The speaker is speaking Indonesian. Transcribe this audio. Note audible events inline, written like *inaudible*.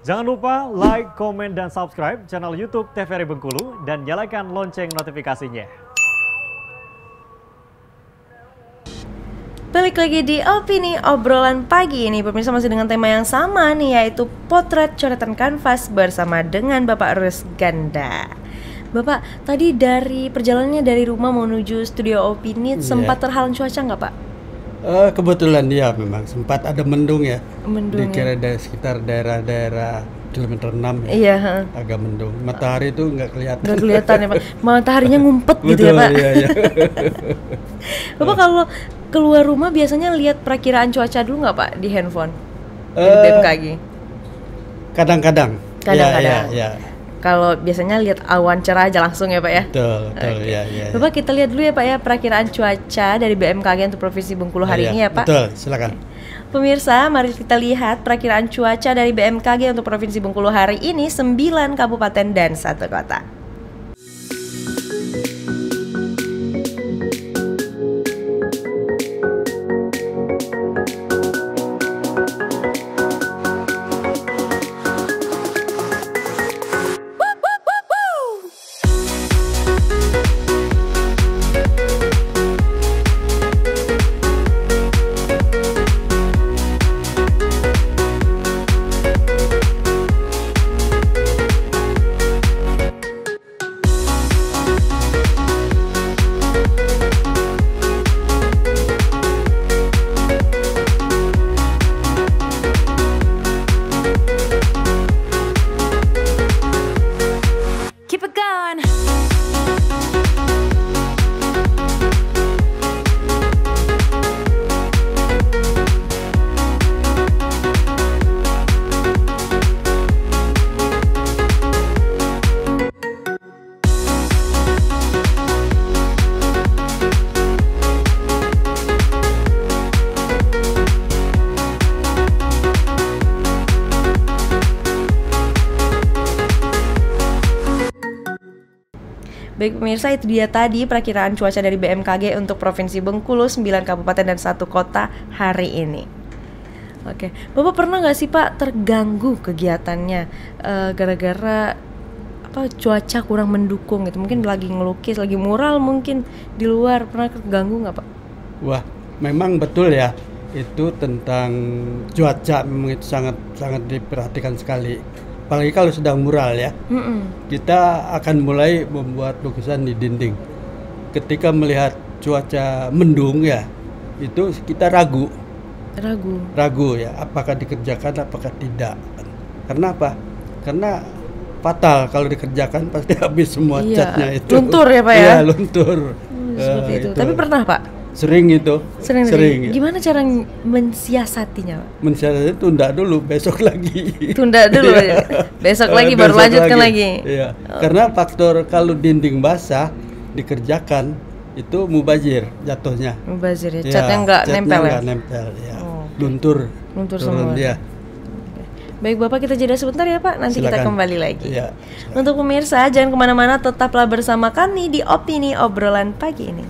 Jangan lupa like, komen, dan subscribe channel YouTube TVRI Bengkulu dan nyalakan lonceng notifikasinya. Balik lagi di opini obrolan pagi ini Pemirsa masih dengan tema yang sama nih Yaitu potret coretan kanvas bersama dengan Bapak Rus Ganda Bapak, tadi dari perjalanannya dari rumah menuju studio opini Iya. Sempat terhalang cuaca nggak Pak? Eh, kebetulan ya memang sempat ada mendung ya. Mendung Di kira da- sekitar daerah-daerah kilometer 6 ya. Iya, heeh. Agak mendung. Matahari itu nggak kelihatan. nggak kelihatan ya Pak *laughs* Mataharinya ngumpet gitu ya Pak iya, iya. *laughs* Bapak kalau keluar rumah biasanya lihat perakiraan cuaca dulu nggak Pak di handphone? Dari Eh, BMKG Kadang-kadang. Kadang-kadang. Ya, ya, ya. Kalau biasanya lihat awan cerah aja langsung ya Pak ya Betul, betul, Oke. ya, ya. ya. Bapak kita lihat dulu ya Pak ya perakiraan cuaca dari BMKG untuk Provinsi Bengkulu hari Iya, ini ya Pak. Betul, silakan. Pemirsa, mari kita lihat perakiraan cuaca dari BMKG untuk Provinsi Bengkulu hari ini 9 kabupaten dan satu kota. Baik pemirsa itu dia tadi perakiraan cuaca dari BMKG untuk Provinsi Bengkulu 9 kabupaten dan satu kota hari ini. Oke, Bapak pernah nggak sih Pak terganggu kegiatannya eh, gara-gara apa cuaca kurang mendukung gitu? Mungkin lagi ngelukis, lagi mural mungkin di luar pernah terganggu nggak Pak? Wah, memang betul ya. Itu tentang cuaca memang itu sangat sangat diperhatikan sekali. Apalagi kalau sedang mural ya. Mm-mm. kita akan mulai membuat lukisan di dinding. Ketika melihat cuaca mendung ya, itu kita ragu, Ragu. ragu ya, apakah dikerjakan, apakah tidak. Karena apa? Karena fatal kalau dikerjakan *laughs* pasti habis semua Iya, catnya itu. luntur ya, Pak, ya? Iya, luntur. Hmm, Eh, seperti itu. Tapi pernah Pak? Sering itu. Sering, sering. ya. Gimana cara mensiasatinya Pak? Mensiasati tunda dulu, besok *laughs* lagi. Tunda dulu Iya. ya. Besok Eh, *laughs* lagi baru besok lanjutkan lagi. Iya. Karena faktor kalau dinding basah dikerjakan itu mubazir jatuhnya. Mubazir ya, Iya, catnya nggak catnya nempel ya? nempel ya. Oh, Luntur. Luntur semua. dia. Baik Bapak kita jeda sebentar ya Pak, nanti kita Silakan. kembali lagi. Iya. Untuk pemirsa jangan ke mana-mana tetaplah bersama kami di Opini Obrolan Pagi ini.